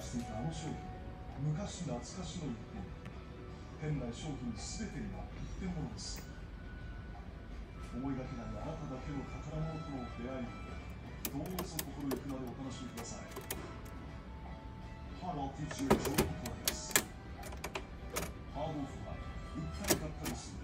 していたあの商品昔懐かしの一点。店内商品全てが一点物です。思いがけないあなただけの宝物との出会い。どうぞ心ゆくまでお楽しみください。ハーティッチュー情報です。ハードオフは一体たりったりする。